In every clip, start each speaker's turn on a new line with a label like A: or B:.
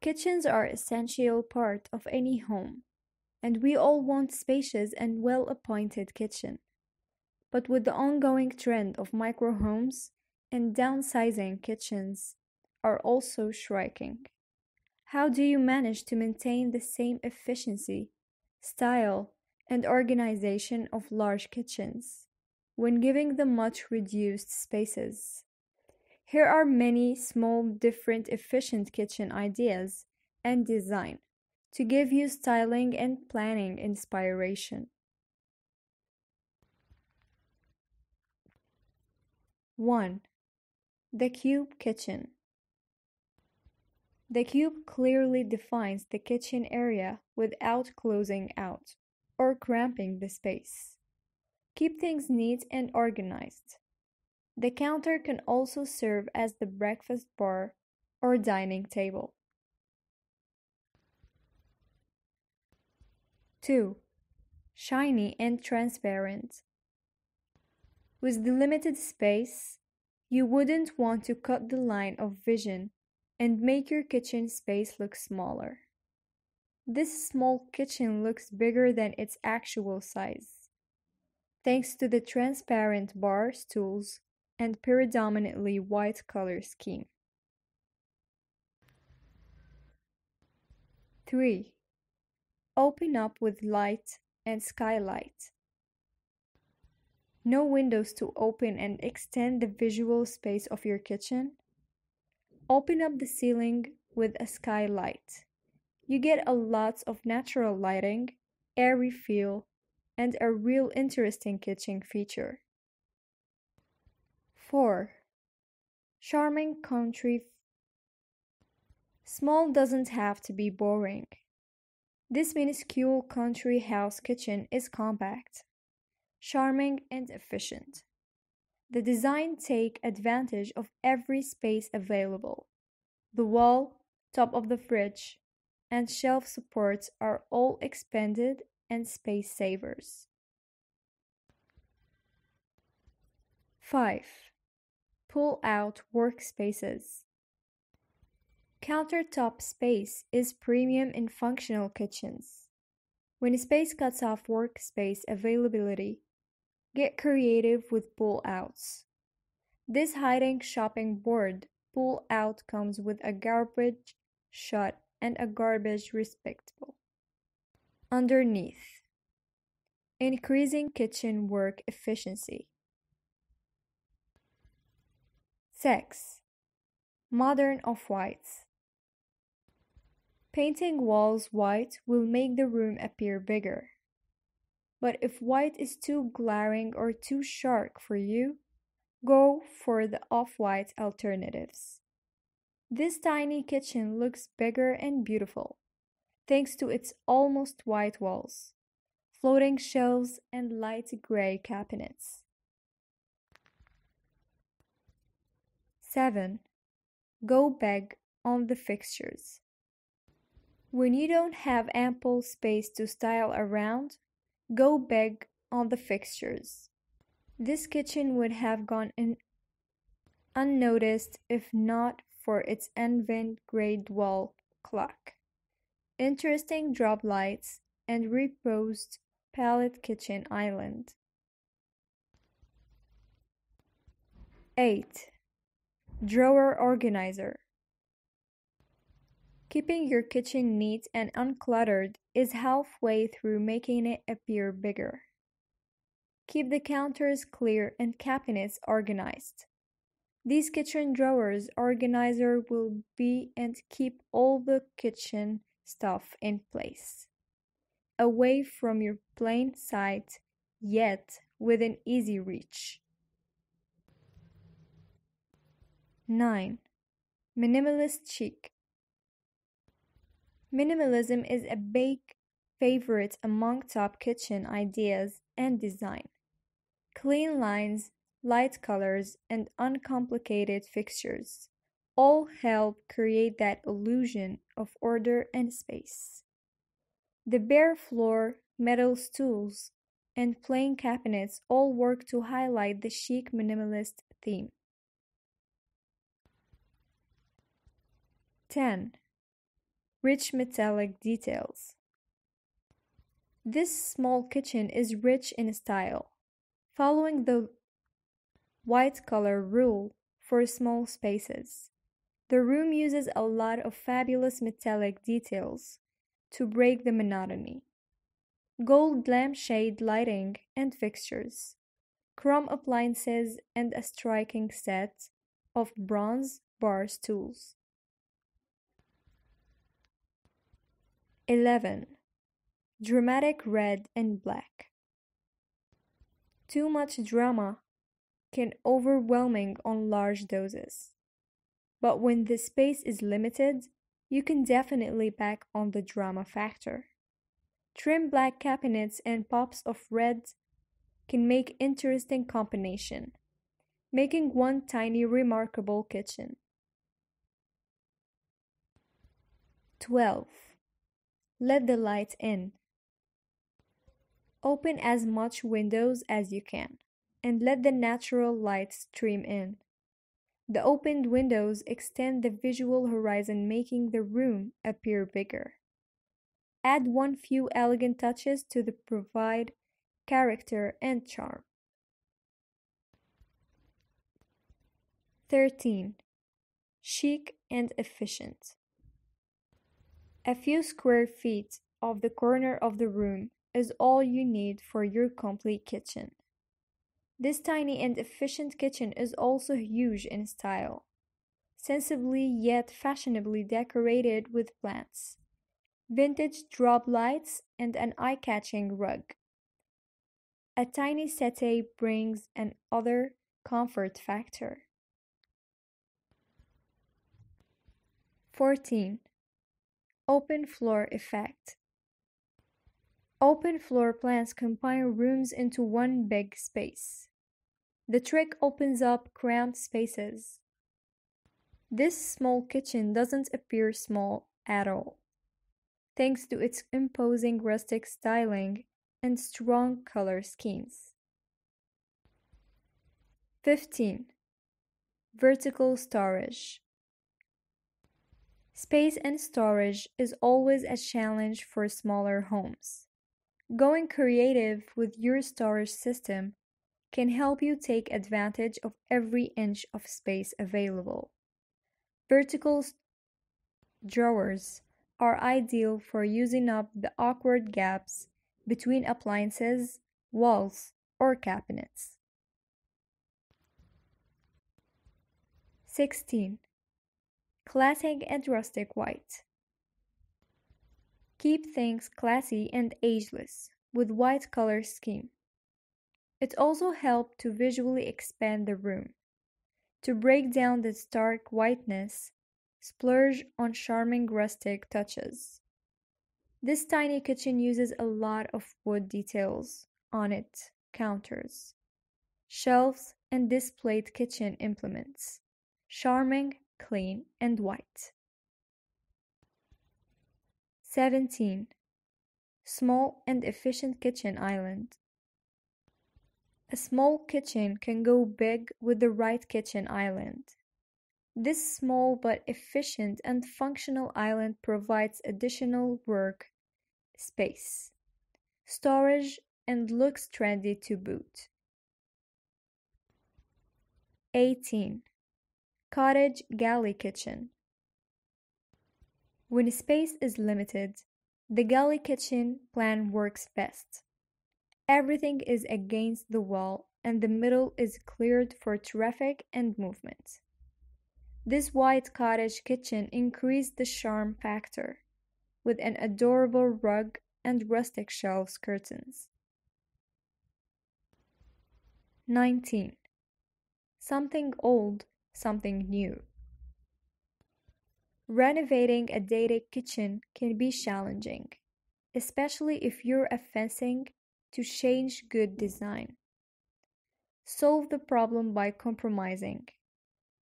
A: Kitchens are essential part of any home, and we all want spacious and well-appointed kitchen. But with the ongoing trend of micro homes and downsizing kitchens are also shrinking. How do you manage to maintain the same efficiency, style, and organization of large kitchens when giving them much reduced spaces? Here are many small different efficient kitchen ideas and design to give you styling and planning inspiration. 1. The Cube Kitchen The cube clearly defines the kitchen area without closing out or cramping the space. Keep things neat and organized. The counter can also serve as the breakfast bar or dining table. 2. Shiny and transparent. With the limited space, you wouldn't want to cut the line of vision and make your kitchen space look smaller. This small kitchen looks bigger than its actual size, thanks to the transparent bar stools and predominantly white color scheme. 3. Open up with light and skylight. No windows to open and extend the visual space of your kitchen? Open up the ceiling with a skylight. You get a lot of natural lighting, airy feel, and a real interesting kitchen feature. 4. Charming country. Small doesn't have to be boring. This minuscule country house kitchen is compact, charming and efficient. The design take advantage of every space available. The wall, top of the fridge, and shelf supports are all expanded and space savers. 5. Pull out workspaces. Countertop space is premium in functional kitchens. When space cuts off workspace availability, get creative with pull-outs. This hiding shopping board pull-out comes with a garbage shut and a garbage receptacle. Underneath, increasing kitchen work efficiency. 6. Modern off-whites. Painting walls white will make the room appear bigger. But if white is too glaring or too sharp for you, go for the off-white alternatives. This tiny kitchen looks bigger and beautiful, thanks to its almost white walls, floating shelves, and light gray cabinets. 7. Go big on the fixtures. When you don't have ample space to style around, go big on the fixtures. This kitchen would have gone in unnoticed if not for its avant-garde wall clock, interesting drop lights, and reposed palette kitchen island. 8. Drawer Organizer Keeping your kitchen neat and uncluttered is halfway through making it appear bigger. Keep the counters clear and cabinets organized. These kitchen drawers organizer will be and keep all the kitchen stuff in place. Away from your plain sight, yet within easy reach. 9. Minimalist chic. Minimalism is a big favorite among top kitchen ideas and design. Clean lines, light colors, and uncomplicated fixtures all help create that illusion of order and space. The bare floor, metal stools, and plain cabinets all work to highlight the chic minimalist theme. 10. rich metallic details. This small kitchen is rich in style, following the white color rule for small spaces. The room uses a lot of fabulous metallic details to break the monotony. Gold lampshade lighting and fixtures, chrome appliances, and a striking set of bronze bar stools. 11. Dramatic red and black. Too much drama can overwhelming on large doses. But when the space is limited, you can definitely back on the drama factor. Trim black cabinets and pops of red can make interesting combination, making one tiny remarkable kitchen. 12. Let the light in. Open as much windows as you can and let the natural light stream in. The opened windows extend the visual horizon, making the room appear bigger. Add one few elegant touches to the provide character and charm. 13. Chic and efficient. A few square feet of the corner of the room is all you need for your complete kitchen. This tiny and efficient kitchen is also huge in style, sensibly yet fashionably decorated with plants, vintage drop lights, and an eye-catching rug. A tiny settee brings an other comfort factor. 14. Open floor effect. Open floor plans combine rooms into one big space. The trick opens up cramped spaces. This small kitchen doesn't appear small at all, thanks to its imposing rustic styling and strong color schemes. 15. Vertical storage. Space and storage is always a challenge for smaller homes. Going creative with your storage system can help you take advantage of every inch of space available. Vertical drawers are ideal for using up the awkward gaps between appliances, walls, or cabinets. 16. Classic and rustic white. Keep things classy and ageless with white color scheme. It also helped to visually expand the room. To break down the stark whiteness, splurge on charming rustic touches. This tiny kitchen uses a lot of wood details on it counters, shelves, and displayed kitchen implements. Charming, clean, and white. 17. Small and efficient kitchen island. A small kitchen can go big with the right kitchen island. This small but efficient and functional island provides additional work space, storage, and looks trendy to boot. 18. Cottage Galley Kitchen When space is limited, the galley kitchen plan works best. Everything is against the wall and the middle is cleared for traffic and movement. This white cottage kitchen increased the charm factor with an adorable rug and rustic shelves curtains. 19. Something old, something new. Renovating a dated kitchen can be challenging, especially if you're fencing to change good design. Solve the problem by compromising.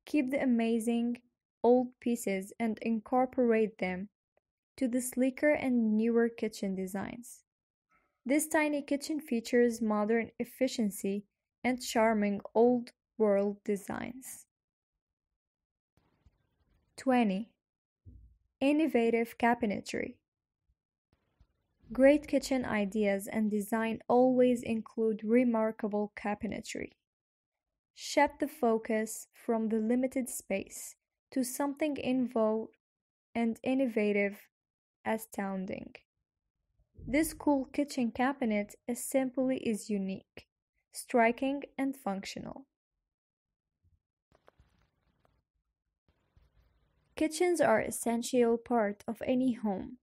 A: Keep the amazing old pieces and incorporate them to the sleeker and newer kitchen designs. This tiny kitchen features modern efficiency and charming old world designs. 20. Innovative cabinetry. Great kitchen ideas and design always include remarkable cabinetry. Shift the focus from the limited space to something involved and innovative, astounding. This cool kitchen cabinet assembly is unique, striking and functional. Kitchens are essential part of any home,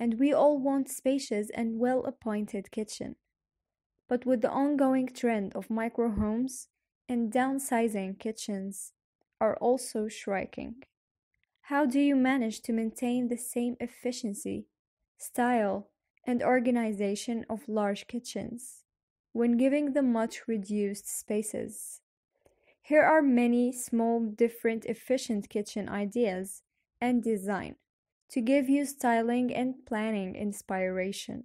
A: and we all want spacious and well-appointed kitchen. But with the ongoing trend of micro homes and downsizing kitchens are also shrinking. How do you manage to maintain the same efficiency, style, and organization of large kitchens when giving them much reduced spaces? Here are many small different efficient kitchen ideas and design to give you styling and planning inspiration.